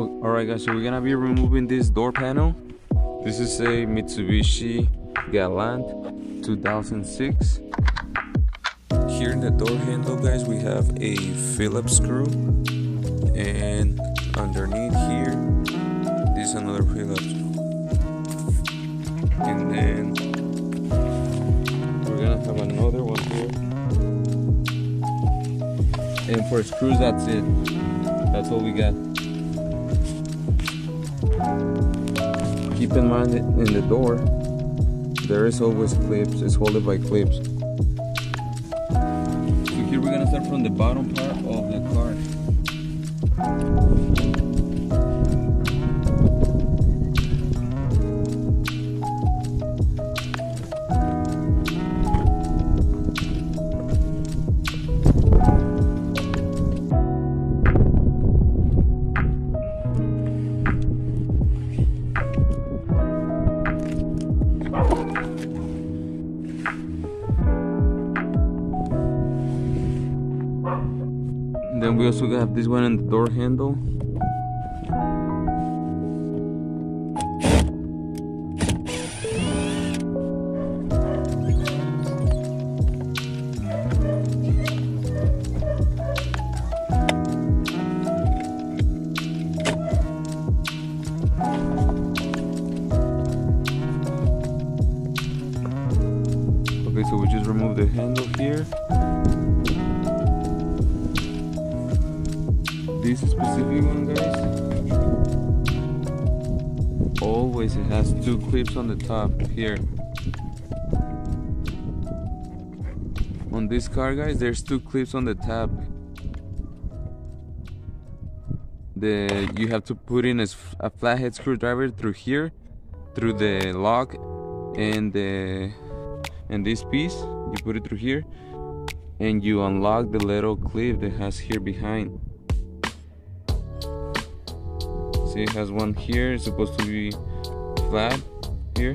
All right, guys. So we're gonna be removing this door panel. This is a Mitsubishi Galant 2006. Here in the door handle, guys, we have a Phillips screw, and underneath here, this is another Phillips, and then we're gonna have another one here. And for screws, that's it. That's all we got. Keep in mind in the door, there is always clips. It's holded by clips. So here we're gonna start from the bottom part of the car. Also have this one in the door handle. Okay, so we just remove the handle it has two clips on the top here. On this car, guys, there's two clips on the top. The you have to put in a flathead screwdriver through here, through the lock, and the and this piece. You put it through here, and you unlock the little clip that has here behind. See, it has one here. It's supposed to be flat here.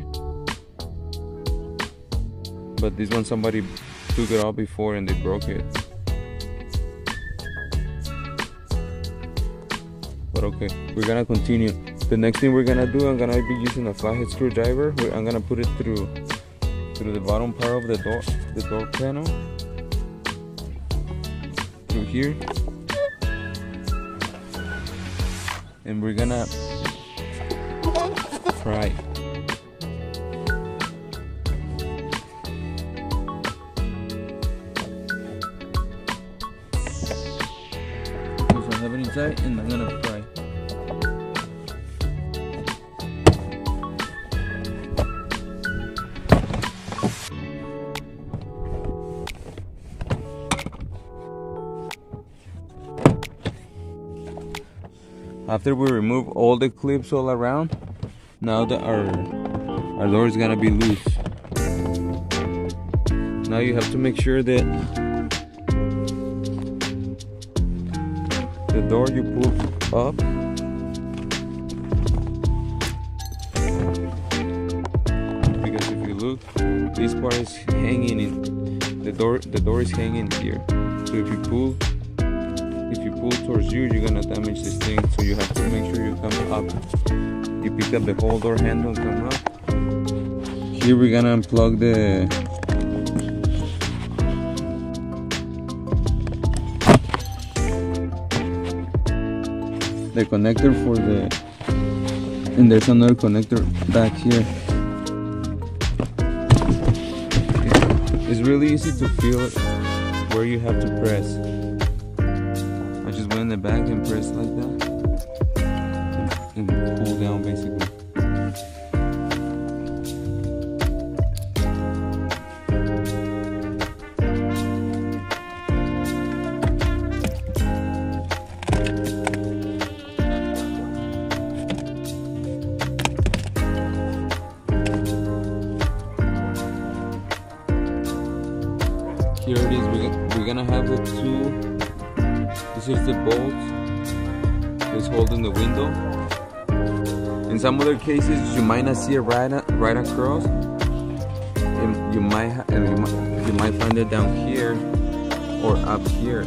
But this one, somebody took it out before and they broke it. But okay, we're gonna continue. The next thing we're gonna do, I'm gonna be using a flathead screwdriver. I'm gonna put it through through the bottom part of the door, the door panel. Through here. and we're gonna fry. I have it inside and I'm gonna fry. After we remove all the clips all around, now that our our door is gonna be loose. Now you have to make sure that the door you pull up because if you look, this part is hanging in the door. The door is hanging here. So if you pull if you pull towards you, you're gonna damage this thing. So you have to make sure you come up. You pick up the whole door handle up. Here we're gonna unplug the the connector for the and there's another connector back here. It's really easy to feel where you have to press. I just went in the back and pressed like that down basically. Here it is. We're, gonna have the two. This is the bolt that's holding the window. In some other cases, you might not see it right, right across. And you might, and you might, you might find it down here or up here.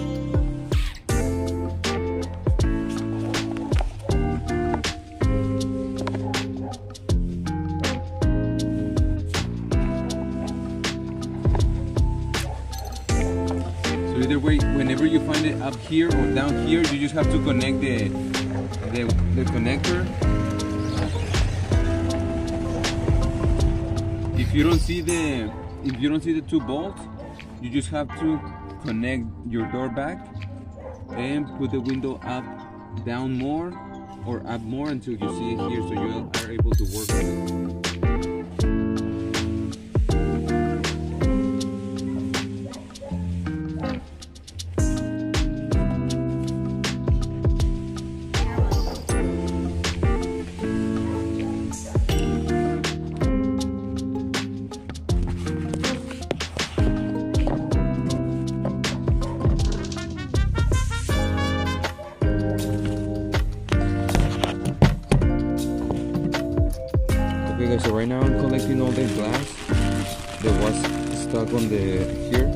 either way, whenever you find it up here or down here, you just have to connect the the, the connector If you don't see the if you don't see the two bolts, you just have to connect your door back and put the window up down more or up more until you see it here so you are able to work with right now I'm collecting all the glass that was stuck on the here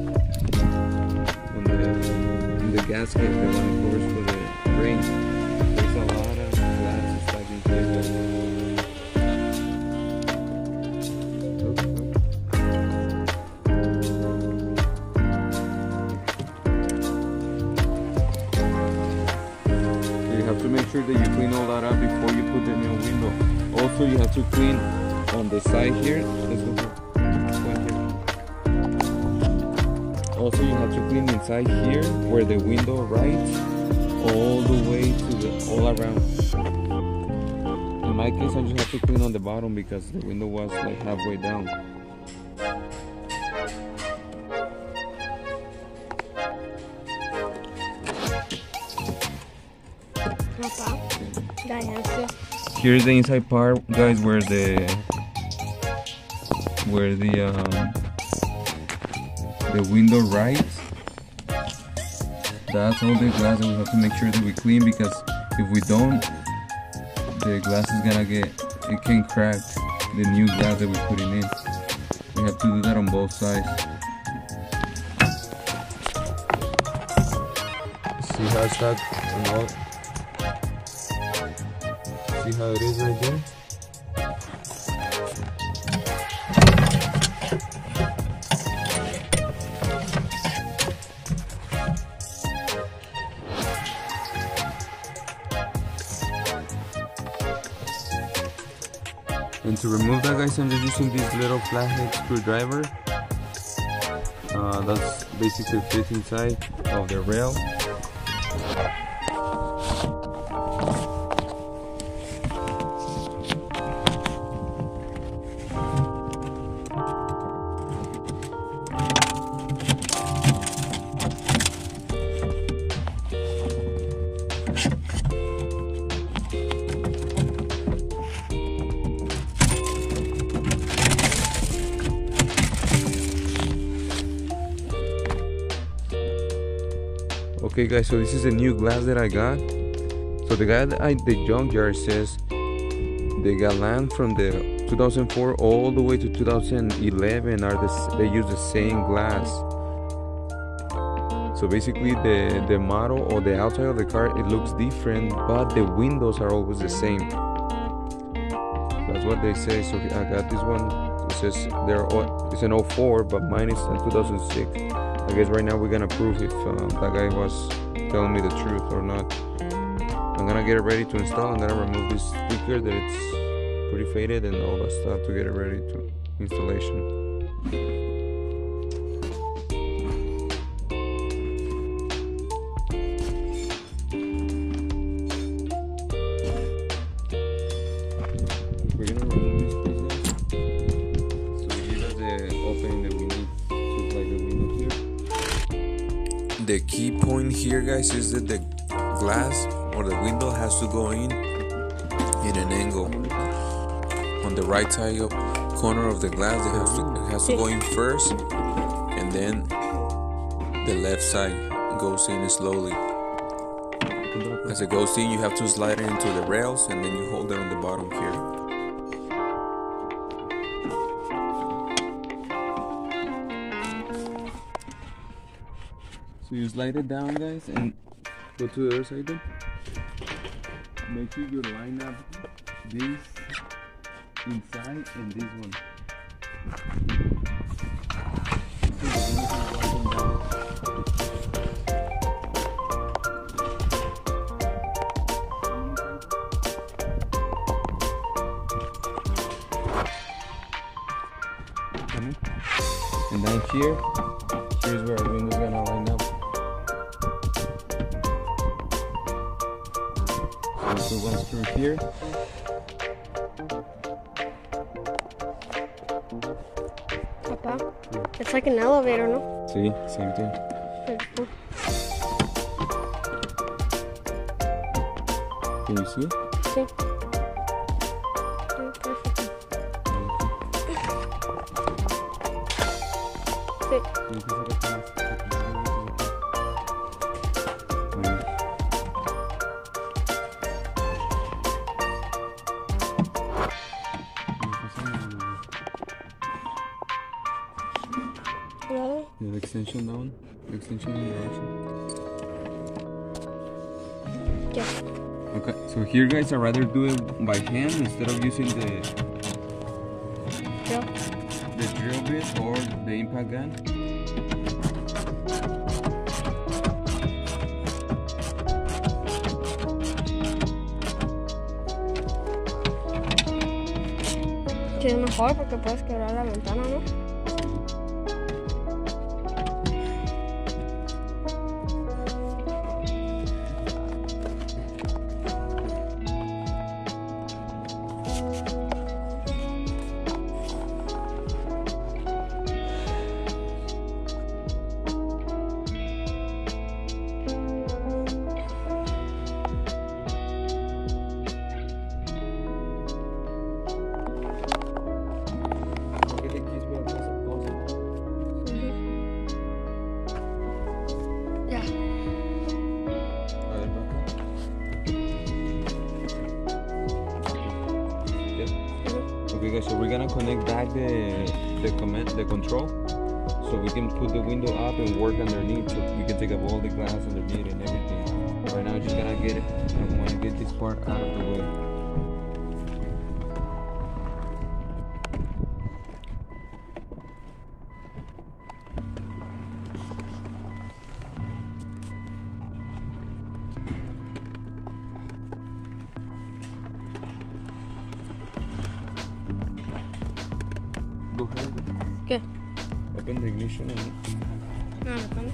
on the on the gasket the one course for the ring. There's a lot of glass stuck in here. You have to make sure that you clean all that up before you put the new window. Also, you have to clean the side here. Let's go here. Also, you have to clean inside here where the window right all the way to the all around. In my case, I just have to clean on the bottom because the window was like halfway down. Papa, that answer. Here's the inside part, guys, where the where the um, the window right. That's all the glass that we have to make sure that we clean because if we don't, the glass is gonna get it can crack the new glass that we're putting in. We have to do that on both sides. See how it's stuck all See how it is right there? And to remove that guys, I'm just using this little flathead screwdriver. Uh, that's basically fits inside of the rail. Okay guys, so this is a new glass that I got. So the guy at the junkyard says the Galant from the 2004 all the way to 2011 are the they use the same glass. So basically the the model or the outside of the car it looks different, but the windows are always the same. That's what they say. So I got this one. It says they're it's an 04, but mine is a 2006. I guess right now we're gonna prove if uh, that guy was telling me the truth or not. I'm gonna get it ready to install. I'm gonna remove this sticker that it's pretty faded and all that stuff to get it ready to installation. Here, guys, is that the glass or the window has to go in in an angle. On the right side of corner of the glass, it has to, it has to go in first, and then the left side goes in slowly. As it goes in, you have to slide it into the rails, and then you hold it on the bottom here. So you slide it down, guys, and go to the other side. Then. Make sure you line up this inside and this one. And then here So put one screw here. Papá. It's like an elevator, no? See, same thing. Can you see? Sí. Extension down, extension in direction. Ya. Okay, so here guys, I rather do it by hand instead of using the Yo. the drill bit or the impact gun. Es mejor porque puedes quebrar la ventana, ¿no? We're gonna connect back the the command the control so we can put the window up and work underneath so we can take up all the glass underneath and everything. Right now I'm just gonna get it. I wanna get this part out of the way. Go ahead. ¿Qué? Open the ignition and Ah, ¿lo pones?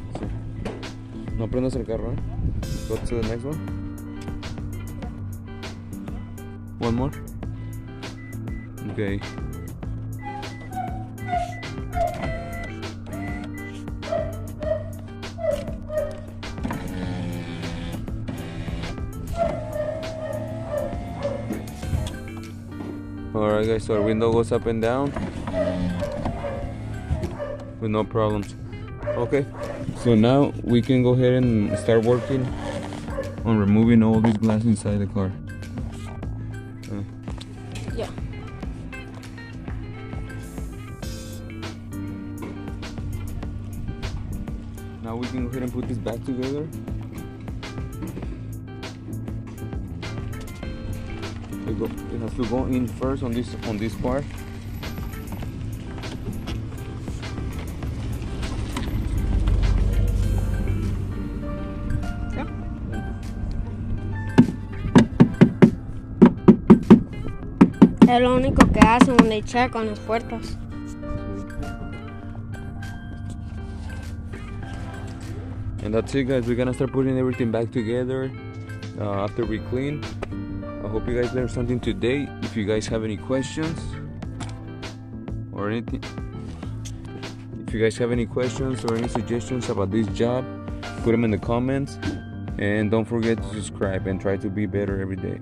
No prendas el carro, eh? Go to the next one. One more. Okay. Alright guys, so our window goes up and down with no problems. Okay, so now we can go ahead and start working on removing all this glass inside the car. Uh, Ya. now we can go ahead and put this back together. It, go, it has to go in first on this on this part. Es lo único que hacen echar con las puertas. And that's it, guys. We're gonna start putting everything back together uh, after we clean. I hope you guys learned something today. If you guys have any questions or anything, if you guys have any questions or any suggestions about this job, put them in the comments. And don't forget to subscribe and try to be better every day.